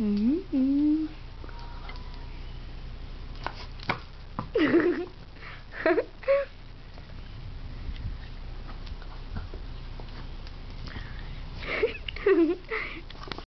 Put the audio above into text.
Mm-hmm.